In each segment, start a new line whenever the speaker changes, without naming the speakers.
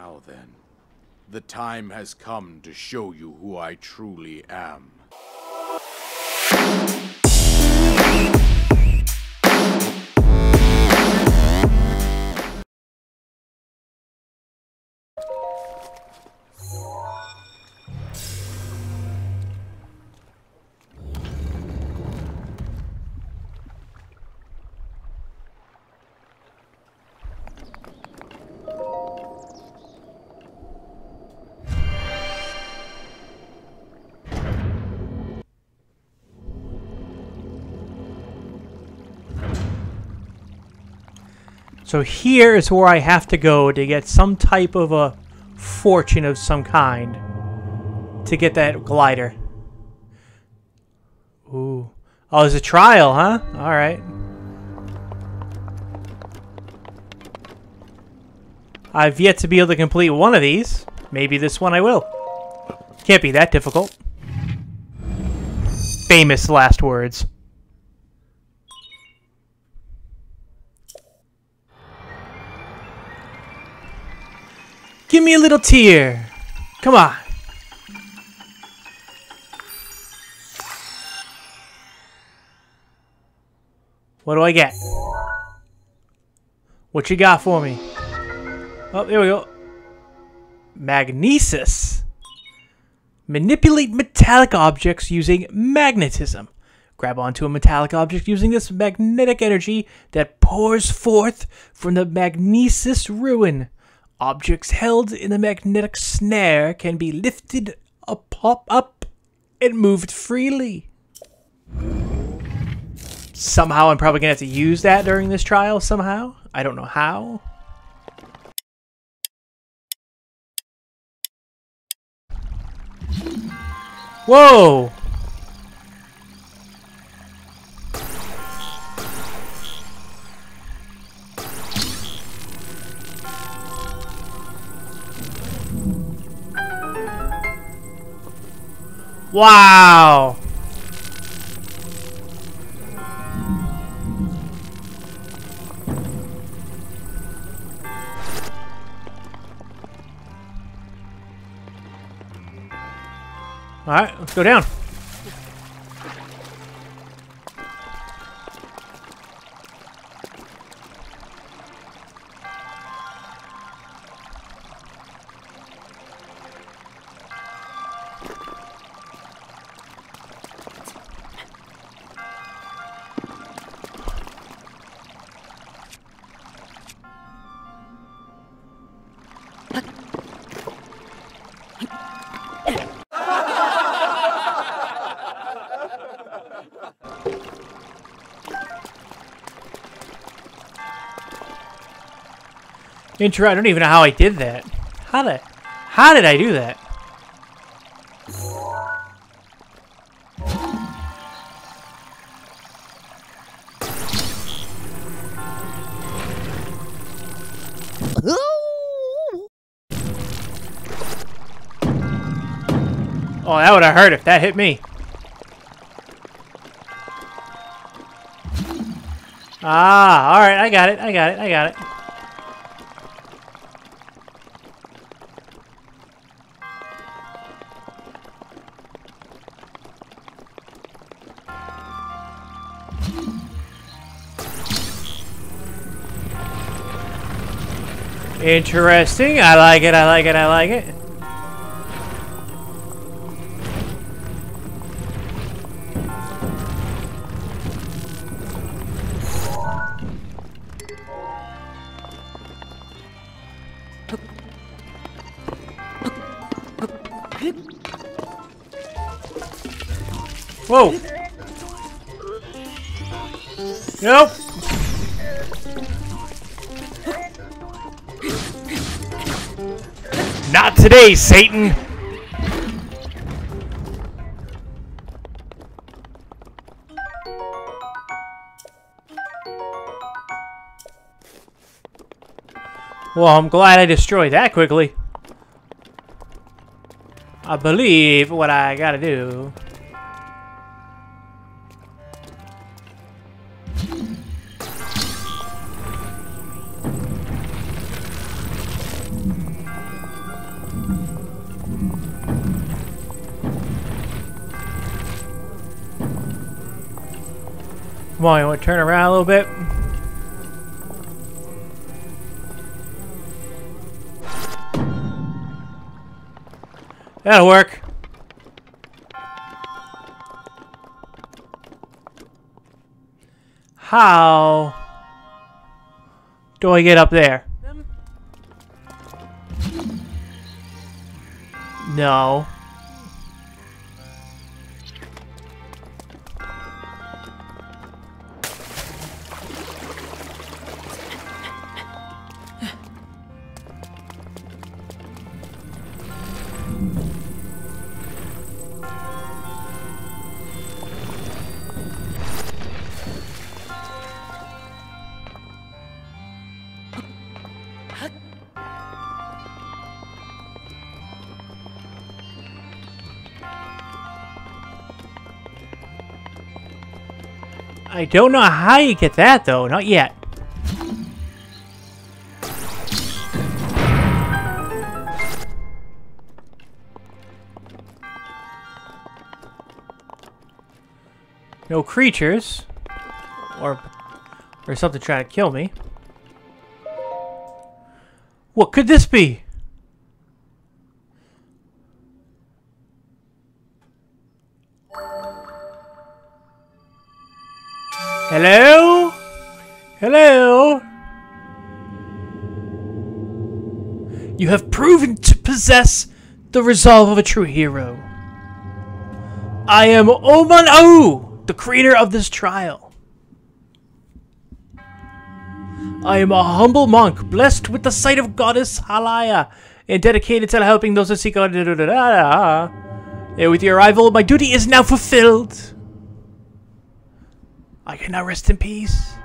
Now then, the time has come to show you who I truly am.
So here is where I have to go to get some type of a fortune of some kind to get that glider. Ooh. Oh, it's a trial, huh? Alright. I've yet to be able to complete one of these. Maybe this one I will. Can't be that difficult. Famous last words. Give me a little tear. Come on. What do I get? What you got for me? Oh, there we go. Magnesis. Manipulate metallic objects using magnetism. Grab onto a metallic object using this magnetic energy that pours forth from the magnesis ruin. Objects held in the magnetic snare can be lifted up, up, up and moved freely. Somehow I'm probably going to have to use that during this trial somehow. I don't know how. Whoa! Wow! Alright, let's go down. Intro. I don't even know how I did that. How did how did I do that? Oh, that would have hurt if that hit me. Ah, alright, I got it, I got it, I got it. Interesting. I like it, I like it, I like it. Today, Satan! Well, I'm glad I destroyed that quickly. I believe what I gotta do. Come on, you want to turn around a little bit? That'll work. How do I get up there? No. I don't know how you get that though, not yet. No creatures. Or or something trying to kill me. What could this be? You have proven to possess the resolve of a true hero. I am Oman Au, the creator of this trial. I am a humble monk, blessed with the sight of goddess Hylia, and dedicated to helping those that seek out. And with your arrival, my duty is now fulfilled. I can now rest in peace.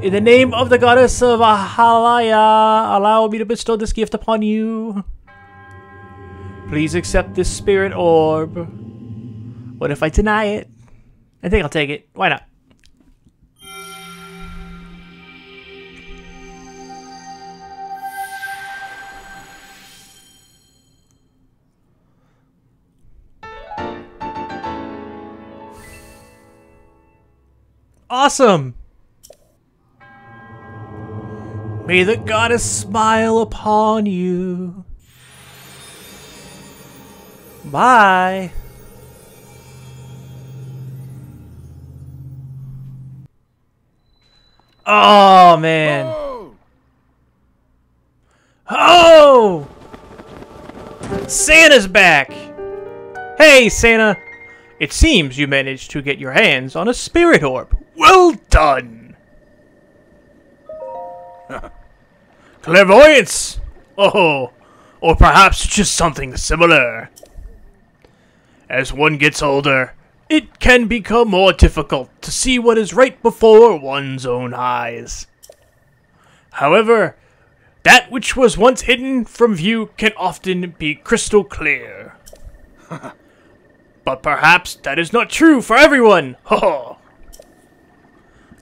In the name of the goddess of Ahalaya, allow me to bestow this gift upon you. Please accept this spirit orb. What if I deny it? I think I'll take it. Why not? Awesome! May the goddess smile upon you. Bye. Oh, man.
Oh!
Santa's back! Hey, Santa! It seems you managed to get your hands on a spirit orb. Well done! Clairvoyance! Oh, or perhaps just something similar. As one gets older, it can become more difficult to see what is right before one's own eyes. However, that which was once hidden from view can often be crystal clear. but perhaps that is not true for everyone. Ho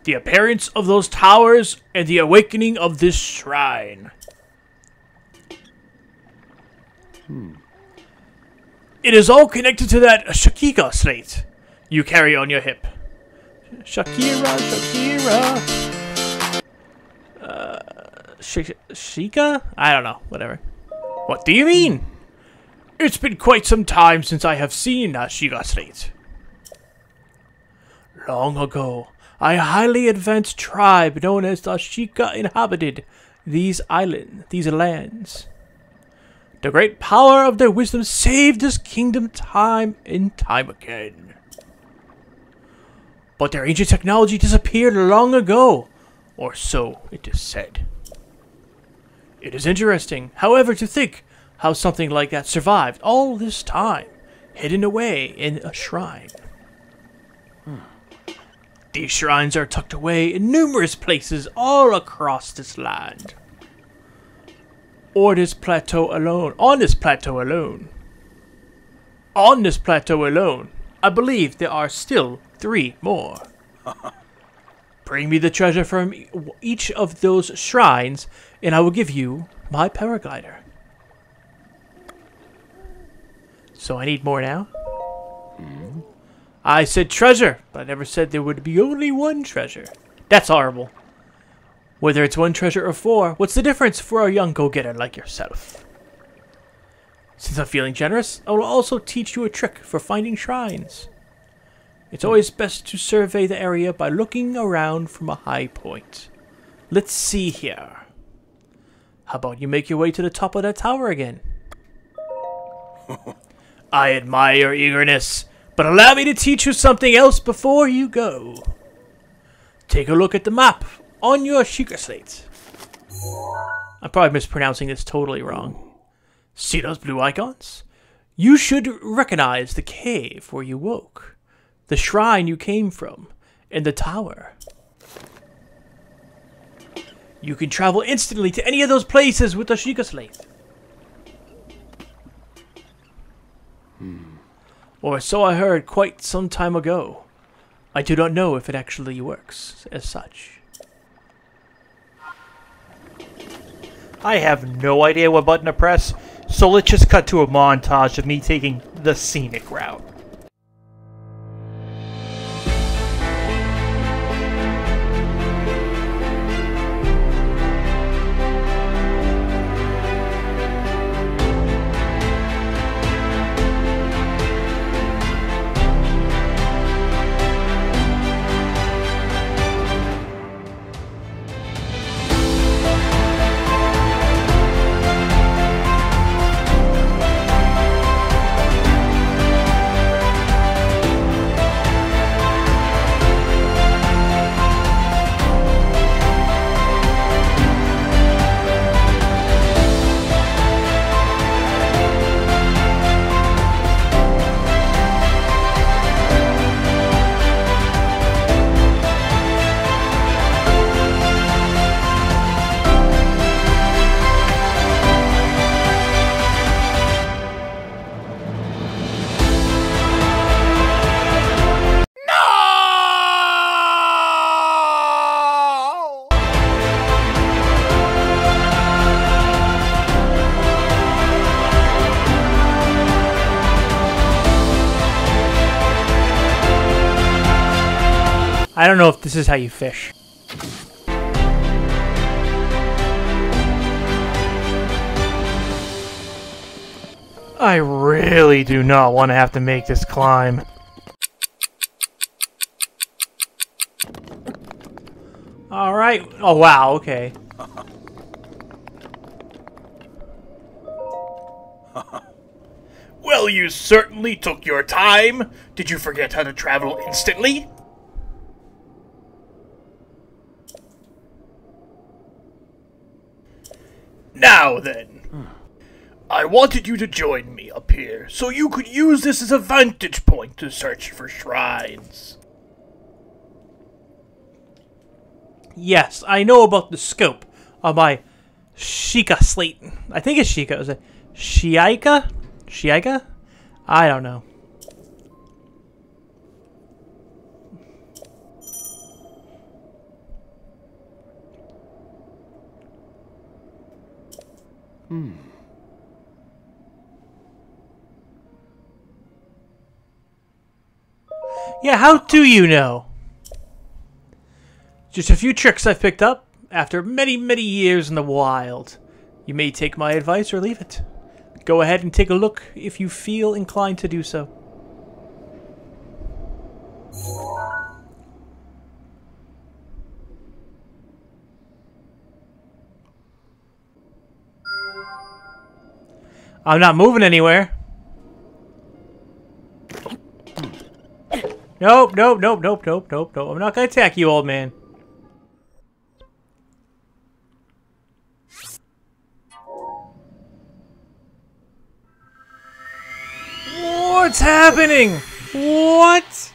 The appearance of those towers and the awakening of this shrine. It is all connected to that Shakika slate you carry on your hip. Shakira, Shakira. Uh, Sh- Shika? I don't know. Whatever. What do you mean? It's been quite some time since I have seen a Shiga slate. Long ago, a highly advanced tribe known as the Shika inhabited these islands, these lands. The great power of their wisdom saved this kingdom time and time again. But their ancient technology disappeared long ago, or so it is said. It is interesting, however, to think how something like that survived all this time, hidden away in a shrine. These shrines are tucked away in numerous places all across this land. Or this plateau alone, on this plateau alone. On this plateau alone, I believe there are still three more. Bring me the treasure from each of those shrines, and I will give you my paraglider. So I need more now? I said treasure, but I never said there would be only one treasure. That's horrible. Whether it's one treasure or four, what's the difference for a young go-getter like yourself? Since I'm feeling generous, I will also teach you a trick for finding shrines. It's always best to survey the area by looking around from a high point. Let's see here. How about you make your way to the top of that tower again? I admire your eagerness, but allow me to teach you something else before you go. Take a look at the map on your Sheikah slate. I'm probably mispronouncing this totally wrong. See those blue icons? You should recognize the cave where you woke, the shrine you came from, and the tower. You can travel instantly to any of those places with the Sheikah slate. Hmm. Or so I heard quite some time ago. I do not know if it actually works as such. I have no idea what button to press, so let's just cut to a montage of me taking the scenic route. Don't know if this is how you fish. I really do not want to have to make this climb. Alright. Oh, wow, okay.
Well, you certainly took your time. Did you forget how to travel instantly? Now then, I wanted you to join me up here so you could use this as a vantage point to search for shrines.
Yes, I know about the scope of my Sheikah slate. I think it's Sheikah. Is it Shiika? Shiika? I don't know. Hmm. Yeah, how do you know? Just a few tricks I've picked up after many, many years in the wild. You may take my advice or leave it. Go ahead and take a look if you feel inclined to do so. I'm not moving anywhere. Nope, nope, nope, nope, nope, nope, nope. I'm not gonna attack you, old man. What's happening? What?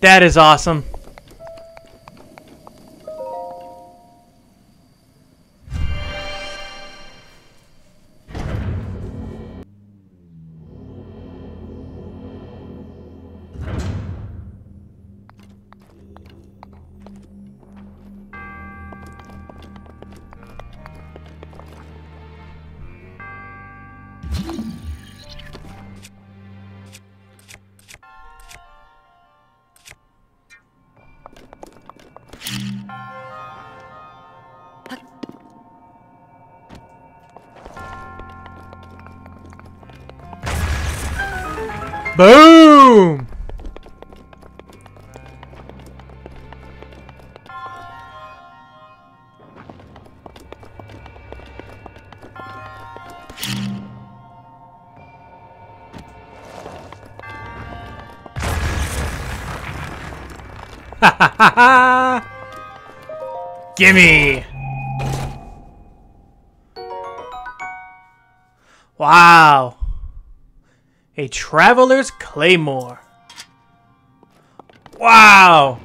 That is awesome. Gimme! Wow. A Traveler's Claymore. Wow.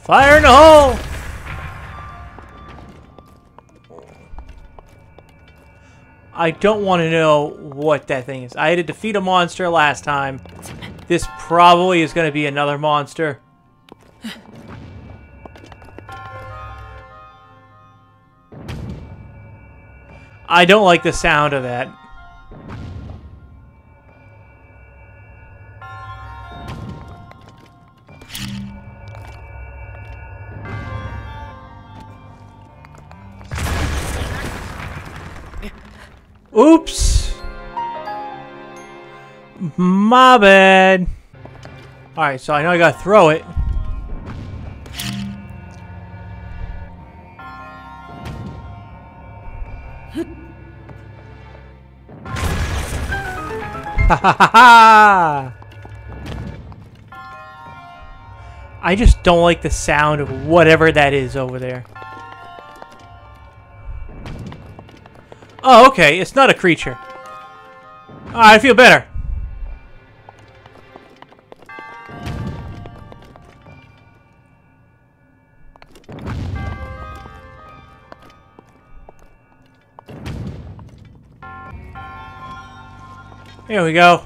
Fire in the hole! I don't want to know what that thing is. I had to defeat a monster last time. This probably is going to be another monster. I don't like the sound of that. My bad. Alright, so I know I gotta throw it. I just don't like the sound of whatever that is over there. Oh, okay. It's not a creature. Oh, I feel better. Here we go.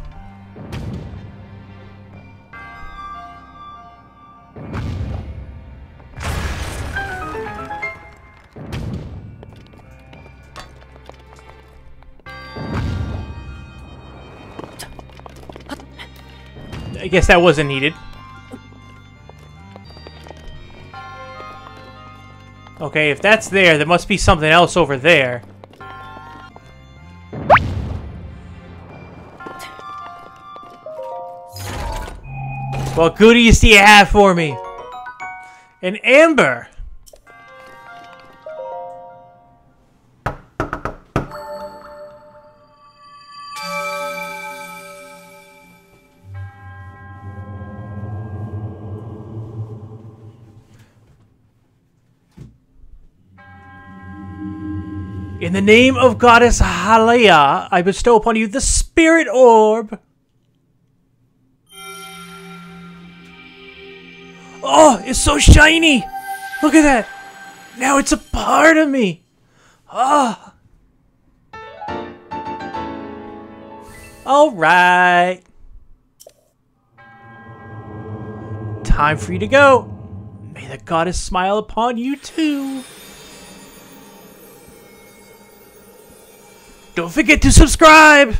I guess that wasn't needed. Okay, if that's there, there must be something else over there. What goodies do you have for me? An amber. In the name of Goddess Hylia, I bestow upon you the Spirit Orb. Oh, it's so shiny! Look at that! Now it's a part of me! Ah! Alright! Time for you to go! May the goddess smile upon you too! Don't forget to subscribe!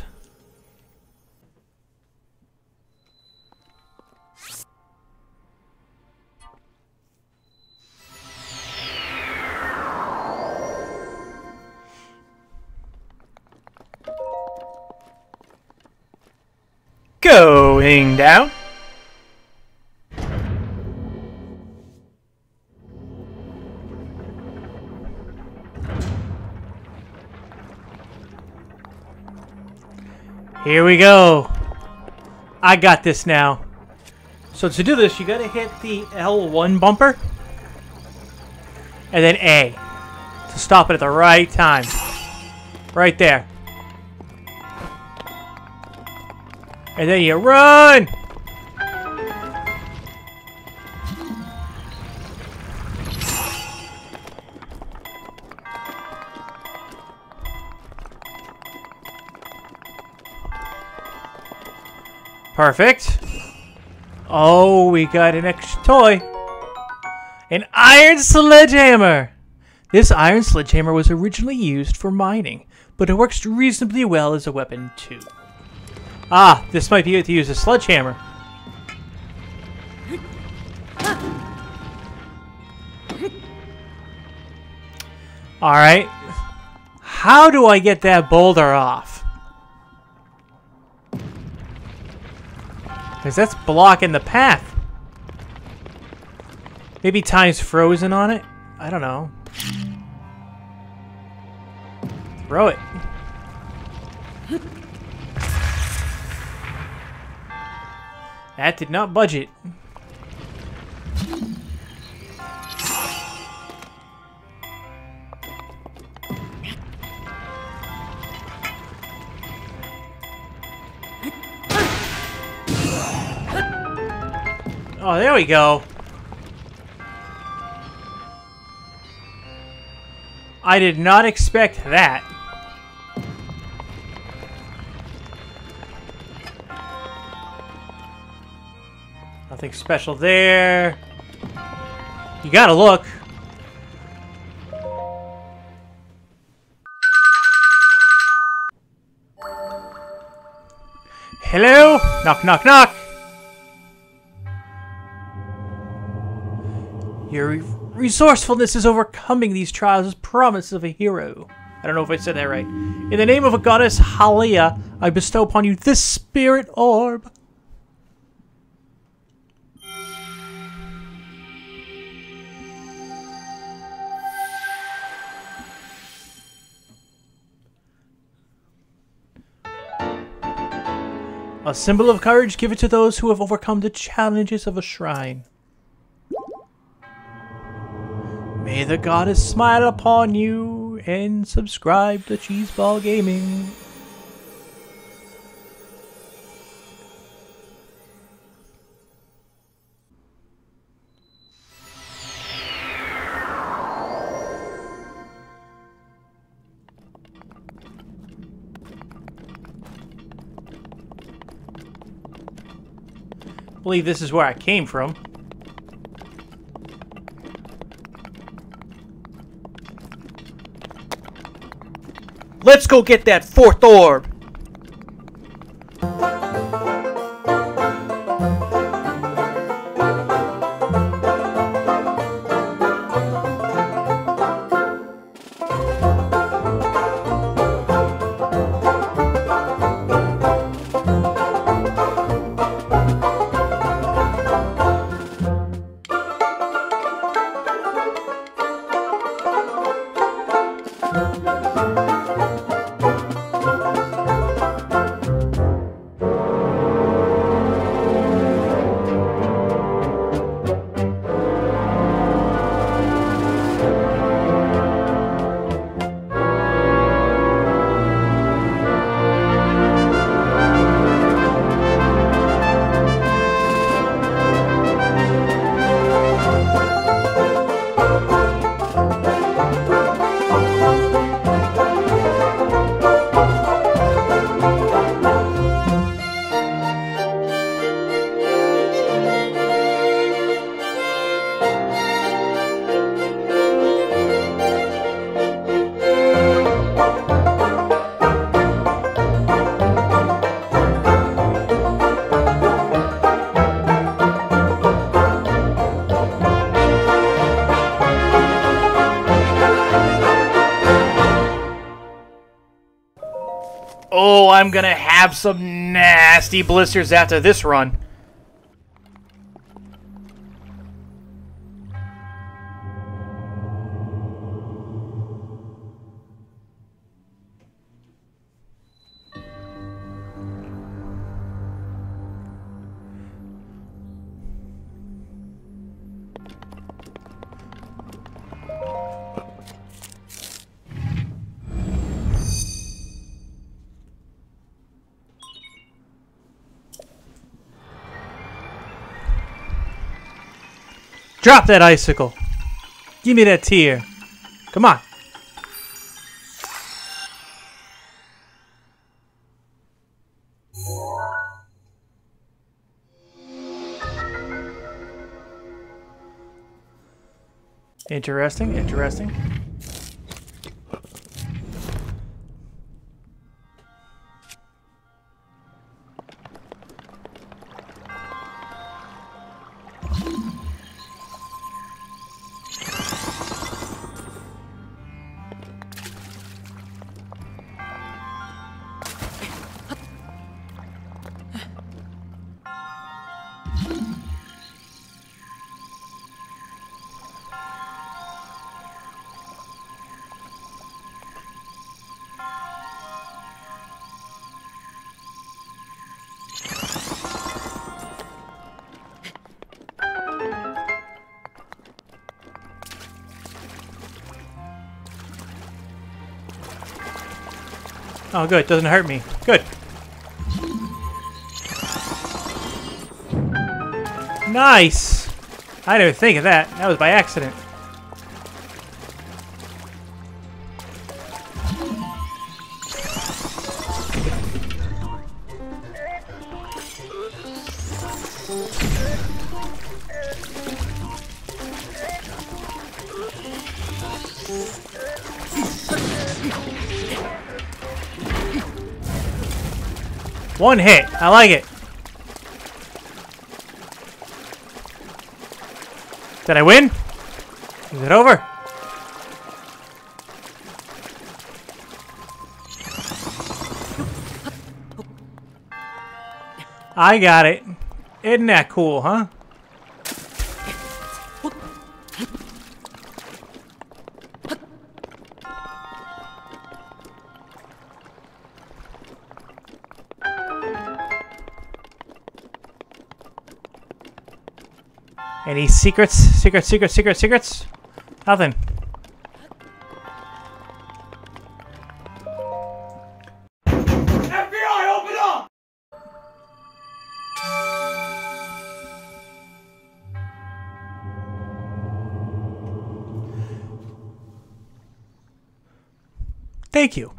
Down. Here we go. I got this now. So to do this, you gotta hit the L1 bumper. And then A. To stop it at the right time. Right there. And then you run! Perfect. Oh, we got an extra toy. An iron sledgehammer! This iron sledgehammer was originally used for mining, but it works reasonably well as a weapon too. Ah, this might be it to use a sledgehammer. Alright. How do I get that boulder off? Because that's blocking the path. Maybe time's frozen on it? I don't know. Throw it. That did not budget. Oh, there we go. I did not expect that. Nothing special there. You gotta look. Hello? Knock, knock, knock. Your re- resourcefulness is overcoming these trials as promise of a hero. I don't know if I said that right. In the name of a goddess Hylia, I bestow upon you this spirit orb. A symbol of courage give it to those who have overcome the challenges of a shrine. May the goddess smile upon you and subscribe to Cheese Ball Gaming. Believe this is where I came from.
Let's go get that fourth orb. I'm gonna have some nasty blisters after this run.
Drop that icicle. Give me that tear. Come on. Interesting, interesting. Oh, good. Doesn't hurt me. Good. Nice! I didn't think of that. That was by accident. One hit. I like it. Did I win? Is it over? I got it. Isn't that cool, huh? Any secrets? Secrets, secrets, secrets, secrets? Nothing.
FBI, open up!
Thank you.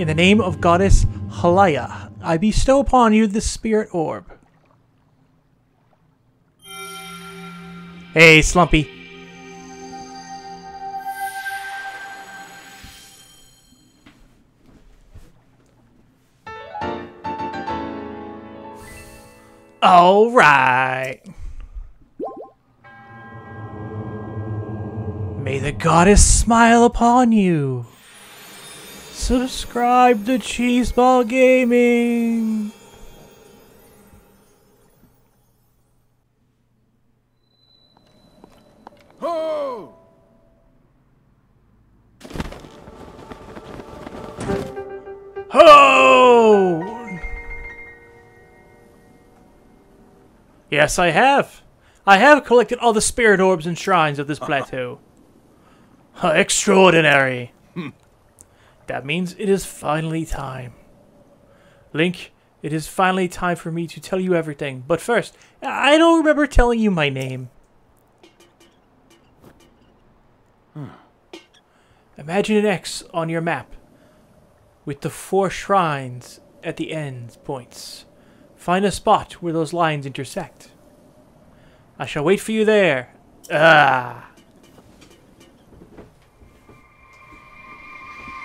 In the name of Goddess Hylia, I bestow upon you the Spirit Orb. Hey, Slumpy. All right. May the goddess smile upon you. Subscribe to Cheese Ball Gaming.
Ho!
Yes, I have. I have collected all the spirit orbs and shrines of this plateau. Extraordinary. Hmm. That means it is finally time. Link, it is finally time for me to tell you everything. But first, I don't remember telling you my name. Hmm. Imagine an X on your map with the four shrines at the end points. Find a spot where those lines intersect. I shall wait for you there. Ah.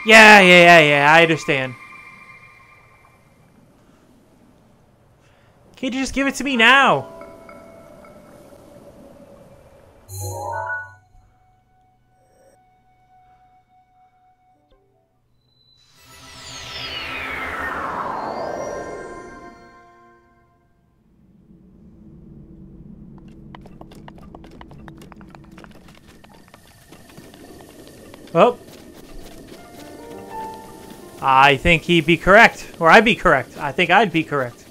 Yeah, yeah, yeah, yeah, I understand. Can't you just give it to me now? Oh. I think he'd be correct. Or I'd be correct. I think I'd be correct.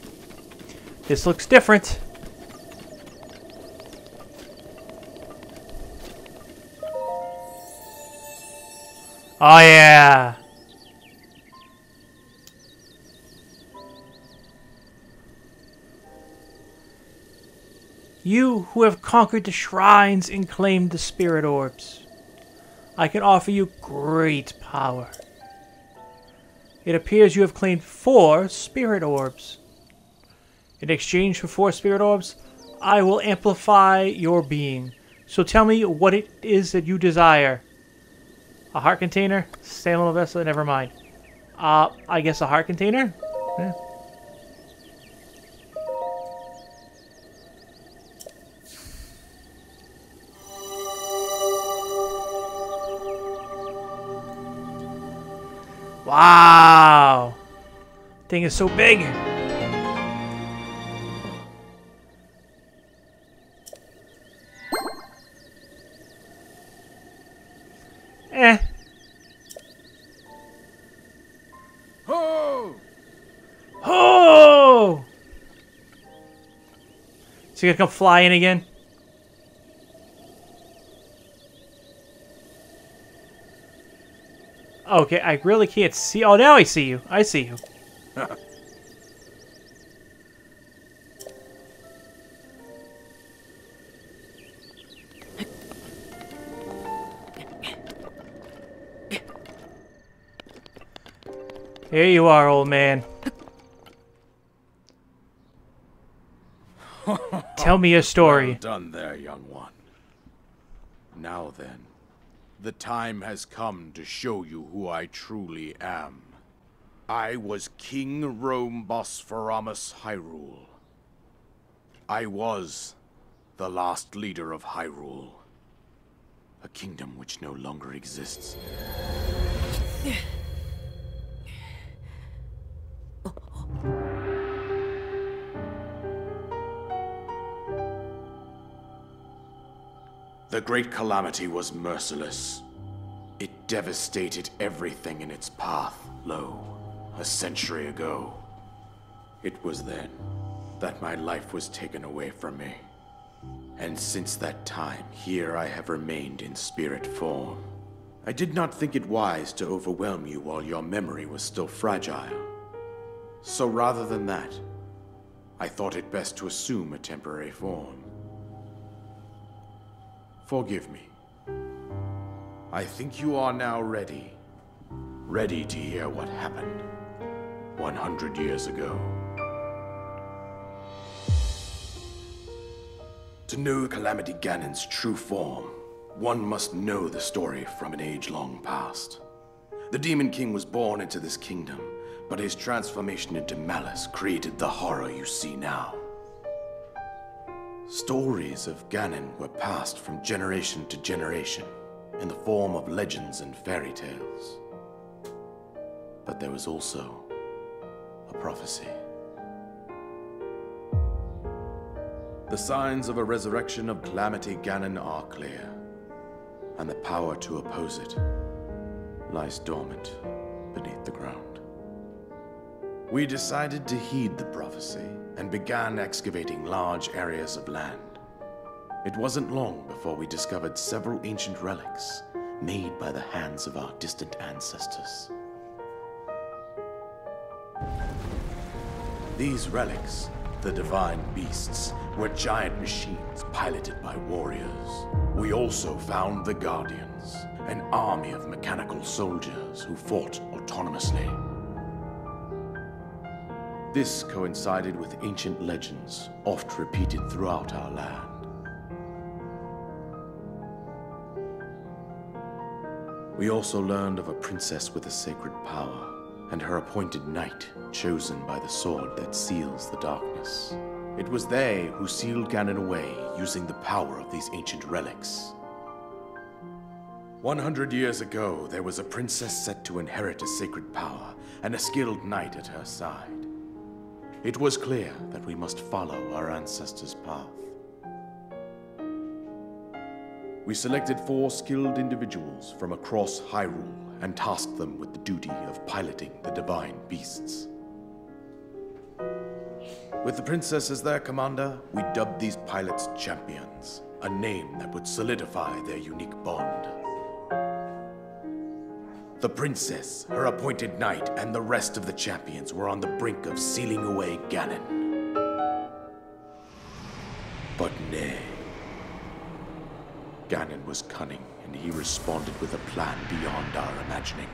This looks different. Oh yeah. You who have conquered the shrines and claimed the spirit orbs. I can offer you great power. It appears you have claimed four spirit orbs. In exchange for four spirit orbs, I will amplify your being. So tell me what it is that you desire. A heart container? Stamina vessel? Never mind. Uh, I guess a heart container? Yeah. Thing is so big. Eh.
Ho!
Oh! So you gonna come flying again? Okay, I really can't see. Oh, now I see you. I see you. Here you are, old man. Tell me a story.
Well done there, young one. Now then, the time has come to show you who I truly am. I was King Rhoam Bosphoramus Hyrule. I was the last leader of Hyrule. A kingdom which no longer exists. The Great Calamity was merciless. It devastated everything in its path, lo, a century ago. It was then that my life was taken away from me. And since that time, here I have remained in spirit form. I did not think it wise to overwhelm you while your memory was still fragile. So rather than that, I thought it best to assume a temporary form. Forgive me. I think you are now ready. Ready to hear what happened 100 years ago. To know Calamity Ganon's true form, one must know the story from an age long past. The Demon King was born into this kingdom, but his transformation into malice created the horror you see now. Stories of Ganon were passed from generation to generation in the form of legends and fairy tales. But there was also prophecy. The signs of a resurrection of Calamity Ganon are clear, and the power to oppose it lies dormant beneath the ground. We decided to heed the prophecy and began excavating large areas of land. It wasn't long before we discovered several ancient relics made by the hands of our distant ancestors. These relics, the divine beasts, were giant machines piloted by warriors. We also found the Guardians, an army of mechanical soldiers who fought autonomously. This coincided with ancient legends, oft repeated throughout our land. We also learned of a princess with a sacred power, and her appointed knight, chosen by the sword that seals the darkness. It was they who sealed Ganon away using the power of these ancient relics. 100 years ago, there was a princess set to inherit a sacred power and a skilled knight at her side. It was clear that we must follow our ancestors' path. We selected four skilled individuals from across Hyrule and tasked them with the duty of piloting the divine beasts. With the princess as their commander, we dubbed these pilots champions, a name that would solidify their unique bond. The princess, her appointed knight, and the rest of the champions were on the brink of sealing away Ganon. But nay. Ganon was cunning, and he responded with a plan beyond our imagining.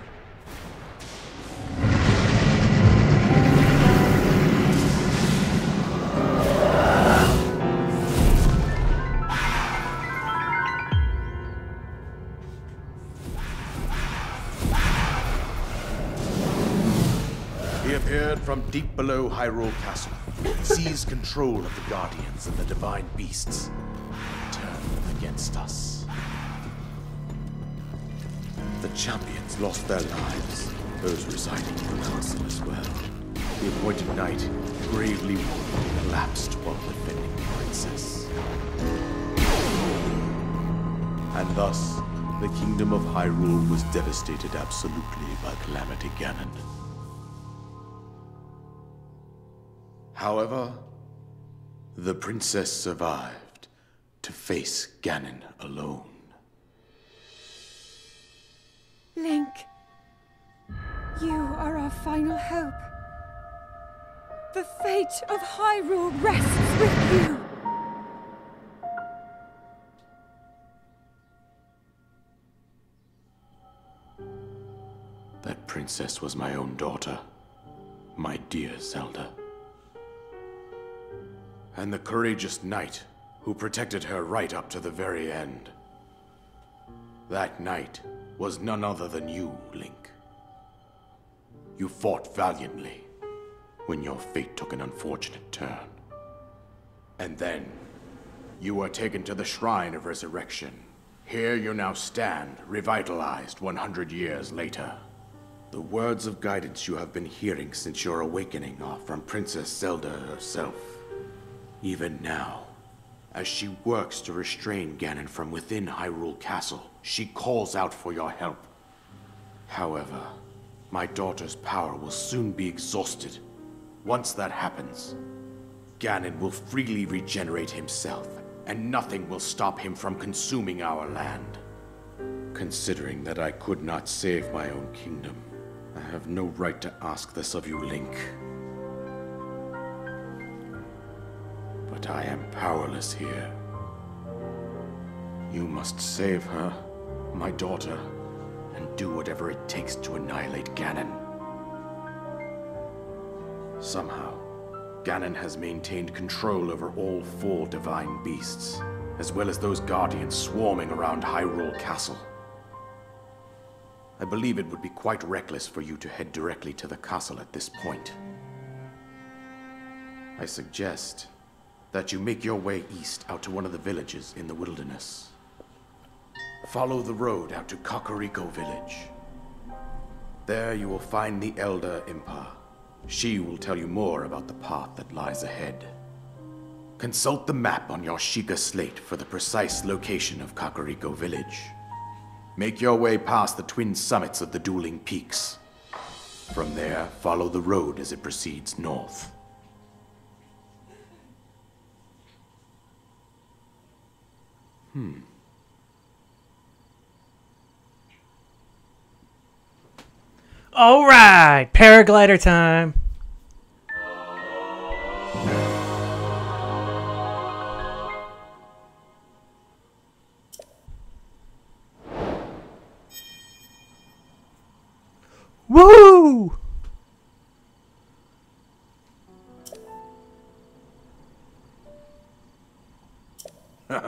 He appeared from deep below Hyrule Castle, seized control of the Guardians and the Divine Beasts, and turned them against us. The champions lost their lives, those residing in the castle as well. The appointed knight, gravely collapsed while defending the princess. And thus, the kingdom of Hyrule was devastated absolutely by Calamity Ganon. However, the princess survived to face Ganon alone.
Link, You are our final hope. The fate of Hyrule rests with you.
That princess was my own daughter. My dear Zelda. And the courageous knight who protected her right up to the very end. That knight was none other than you, Link. You fought valiantly when your fate took an unfortunate turn. And then, you were taken to the Shrine of Resurrection. Here you now stand, revitalized 100 years later. The words of guidance you have been hearing since your awakening are from Princess Zelda herself. Even now, as she works to restrain Ganon from within Hyrule Castle, she calls out for your help. However, my daughter's power will soon be exhausted. Once that happens, Ganon will freely regenerate himself, and nothing will stop him from consuming our land. Considering that I could not save my own kingdom, I have no right to ask this of you, Link. But I am powerless here. You must save her, my daughter, and do whatever it takes to annihilate Ganon. Somehow, Ganon has maintained control over all four divine beasts, as well as those guardians swarming around Hyrule Castle. I believe it would be quite reckless for you to head directly to the castle at this point. I suggest that you make your way east out to one of the villages in the wilderness. Follow the road out to Kakariko Village. There you will find the Elder Impa. She will tell you more about the path that lies ahead. Consult the map on your Sheikah slate for the precise location of Kakariko Village. Make your way past the twin summits of the dueling peaks. From there, follow the road as it proceeds north. Hmm.
All right, paraglider time. Woo!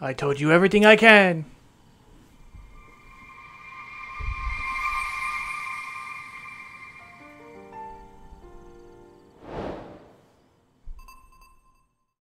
I told you everything I can.